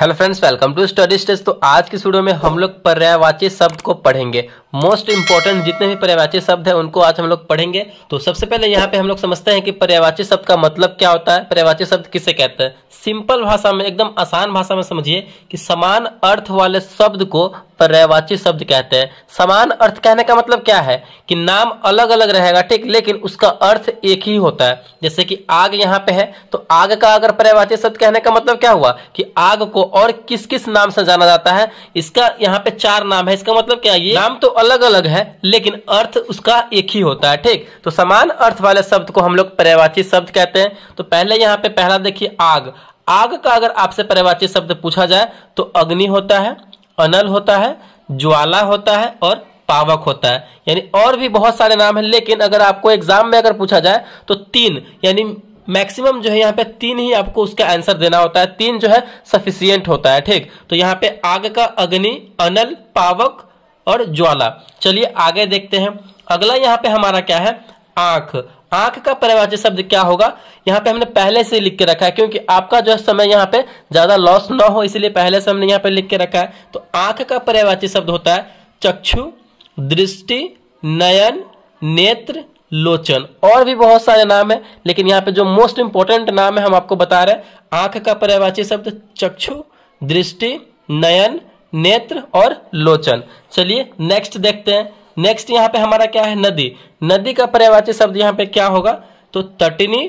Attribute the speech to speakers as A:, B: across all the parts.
A: Hello friends welcome to study stage तो आज की स्टूडियो में हम लोग पर्यायवाची शब्द को पढ़ेंगे। मोस्ट इंपॉर्टेंट जितने भी पर्यायवाची शब्द हैं, उनको आज हम लोग पढ़ेंगे। तो सबसे पहले यहाँ पे हम लोग समझते हैं कि पर्यायवाची शब्द का मतलब क्या होता है पर्यायवाची शब्द किसे कहते हैं। सिंपल भाषा में, एकदम आसान भाषा में समझिए कि समान अर्थ वाले शब्द को पर्यायवाची शब्द कहते हैं। समान अर्थ कहने का मतलब क्या है कि नाम अलग अलग रहेगा, ठीक, लेकिन उसका अर्थ एक ही होता है। जैसे कि आग यहाँ पे है तो आग का अगर पर्यायवाची शब्द कहने का मतलब क्या हुआ कि आग को और किस किस नाम से जाना जाता है? इसका यहाँ पे चार नाम है, इसका मतलब क्या ये नाम तो अलग अलग है, लेकिन अर्थ उसका एक ही होता है, ठीक? तो समान अर्थ वाले शब्द को हम लोग पर्यायवाची शब्द कहते हैं। तो पहले यहाँ पे पहला देखिए आग। आग का अगर आपसे पर्यायवाची शब्द पूछा जाए तो अग्नि होता है, अनल होता है, ज्वाला होता है और पावक होता है। यानी और भी बहुत सारे नाम हैं, लेकिन अगर आपको एग्ज़ाम में अगर पूछा जाए तो तीन, यानी मैक्सिमम जो है यहाँ पे तीन ही आपको उसका आंसर देना होता है। तीन जो है सफिशियंट होता है, ठीक? तो यहाँ पे आग का अग्नि, अनल, पावक और ज्वाला। चलिए आगे देखते हैं। अगला यहाँ पे हमारा क्या है? आँख। आँख का पर्यावाची शब्द क्या होगा? यहाँ पे हमने पहले से लिख के रखा है, क्योंकि आपका जो समय यहाँ पे ज़्यादा लॉस ना हो, इसलिए पहले से हमने यहाँ पे लिख के रखा है। तो आँख का पर्यावाची शब्द होता है चक्षु, दृष्टि, नयन, नेत्र, लोचन। और भी बहुत सारे नाम है, लेकिन यहाँ पे जो मोस्ट इंपॉर्टेंट नाम है, हम आपको बता रहे हैं। आँख का पर्यावाची शब्द चक्षु, दृष्टि, नयन नेत्र और लोचन। चलिए नेक्स्ट देखते हैं। नेक्स्ट यहाँ पे हमारा क्या है? नदी। नदी का पर्यावाची शब्द यहाँ पे क्या होगा? तो तटिनी,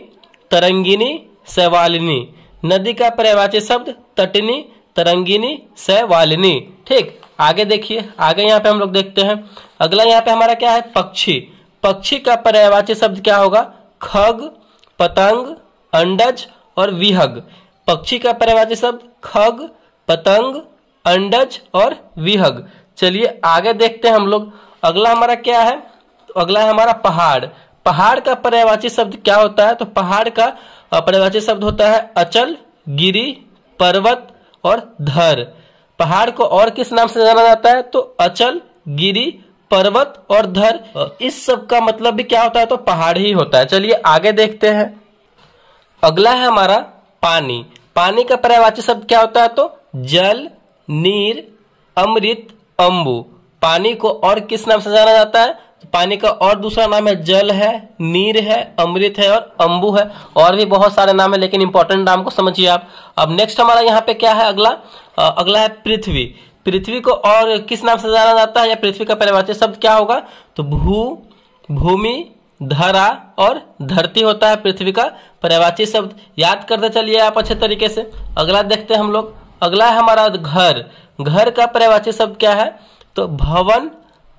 A: तरंगिनी, सवालिनी। नदी का पर्यावाची शब्द तटिनी, तरंगिनी, सवालिनी। ठीक, आगे देखिए। आगे यहाँ पे हम लोग देखते हैं। अगला यहाँ पे हमारा क्या है? पक्षी। पक्षी का पर्यावाची शब्द क्या होगा? खग, पतंग, अंडज और विहग। पक्षी का पर्यावाची शब्द खग, पतंग अंडज और विहग। चलिए आगे देखते हैं हम लोग। अगला हमारा क्या है? तो अगला है हमारा पहाड़। पहाड़ का पर्यावाची शब्द क्या होता है? तो पहाड़ का पर्यावाची शब्द होता है अचल, गिरी, पर्वत और धर। पहाड़ को और किस नाम से जाना जाता है? तो अचल, गिरी, पर्वत और धर। इस सब का मतलब भी क्या होता है? तो पहाड़ ही होता है। चलिए आगे देखते हैं। अगला है हमारा पानी। पानी का पर्यावाची शब्द क्या होता है? तो जल नीर अमृत अम्बु पानी को और किस नाम से जाना जाता है? तो पानी का और दूसरा नाम है जल है नीर है अमृत है और अंबु है। और भी बहुत सारे नाम है लेकिन इंपॉर्टेंट नाम को समझिए आप। अब नेक्स्ट हमारा यहाँ पे क्या है अगला? आ, अगला है पृथ्वी। पृथ्वी को और किस नाम से जाना जाता है? या पृथ्वी का परिवाची शब्द क्या होगा? तो भू भूमि धरा और धरती होता है पृथ्वी का पर्यावाची शब्द। याद करते चलिए आप अच्छे तरीके से। अगला देखते हैं हम लोग। अगला है हमारा घर। घर का पर्यावाची शब्द क्या है? तो भवन,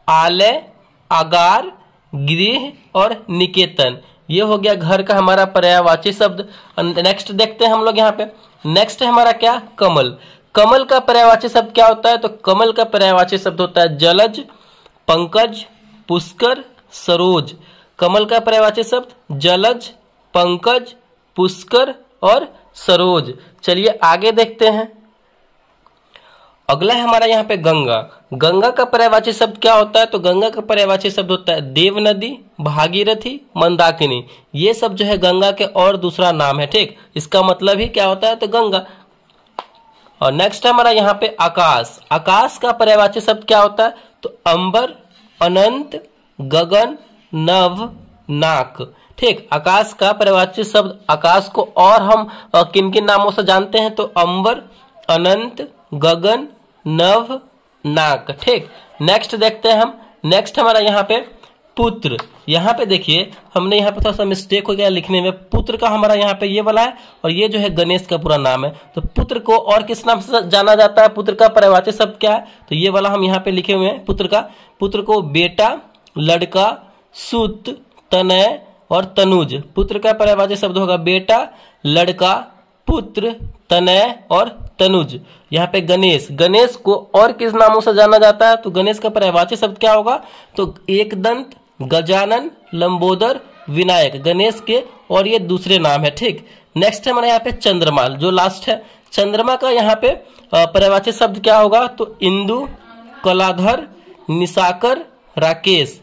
A: आलय, आगार, गृह और निकेतन। ये हो गया घर का हमारा पर्यायवाची शब्द। नेक्स्ट देखते हैं हम लोग यहाँ पे। नेक्स्ट है हमारा क्या? कमल। कमल का पर्यायवाची शब्द क्या होता है? तो कमल का पर्यायवाची शब्द होता है जलज, पंकज, पुष्कर, सरोज। कमल का पर्यायवाची शब्द जलज, पंकज, पुष्कर और सरोज। चलिए आगे देखते हैं। अगला है हमारा यहाँ पे गंगा। गंगा का पर्यावाची शब्द क्या होता है? तो गंगा का पर्यावाची शब्द होता है देव नदी, भागीरथी, मंदाकिनी। ये सब जो है गंगा के और दूसरा नाम है, ठीक? इसका मतलब ही क्या होता है? तो गंगा। और नेक्स्ट हमारा यहाँ पे आकाश। आकाश का पर्यावाची शब्द क्या होता है? तो अंबर, अनंत, गगन, नव, नाक। ठीक? आकाश का पर्यावाची शब्द, आकाश को और हम किन किन नामों से जानते हैं? तो अंबर, अनंत, गगन नव नाक, ठीक। नेक्स्ट देखते हैं हम। नेक्स्ट हमारा यहाँ पे पुत्र। यहाँ पे देखिए, हमने यहाँ पे थोड़ा सा मिस्टेक हो गया लिखने में। पुत्र का हमारा यहाँ पे ये वाला है और ये जो है गणेश का पूरा नाम है। तो पुत्र को और किस नाम से जाना जाता है? पुत्र का परिवाची शब्द क्या है? तो ये वाला हम यहाँ पे लिखे हुए हैं, पुत्र का। पुत्र को बेटा, लड़का, सुत, तनय और तनुज। पुत्र का परिवाची शब्द होगा बेटा, लड़का, पुत्र, तनय और तनुज, यहाँ पे गणेश। गणेश को और किस नामों से जाना जाता है? तो गणेश का पर्यावाची शब्द क्या होगा? तो एक दंत गजानन, लंबोदर, विनायक। गणेश के और ये दूसरे नाम है, ठीक? नेक्स्ट है हमारे यहाँ पे चंद्रमा जो लास्ट है। चंद्रमा का यहाँ पे पर्यावाची शब्द क्या होगा? तो इंदु, कलाधर निशाकर राकेश।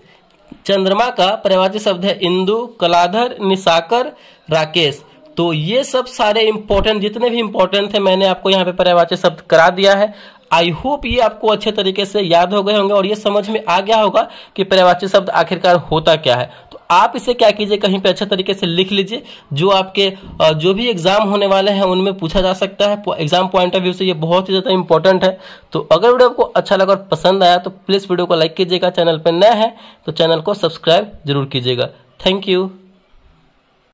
A: चंद्रमा का पर्यावाची शब्द है इंदु, कलाधर निशाकर राकेश। तो ये सब सारे इंपॉर्टेंट जितने भी इंपॉर्टेंट थे, मैंने आपको यहाँ पे पर्यावाची शब्द करा दिया है। आई होप ये आपको अच्छे तरीके से याद हो गए होंगे और ये समझ में आ गया होगा कि पर्यावाची शब्द आखिरकार होता क्या है। तो आप इसे क्या कीजिए, कहीं पे अच्छे तरीके से लिख लीजिए। जो आपके जो भी एग्ज़ाम होने वाले हैं, उनमें पूछा जा सकता है। एग्ज़ाम पॉइंट ऑफ़ व्यू से ये बहुत ही ज़्यादा इंपॉर्टेंट है। तो अगर वीडियो आपको अच्छा लगा और पसंद आया तो प्लीज़ वीडियो को लाइक कीजिएगा। चैनल पर नया है तो चैनल को सब्सक्राइब ज़रूर कीजिएगा। Thank you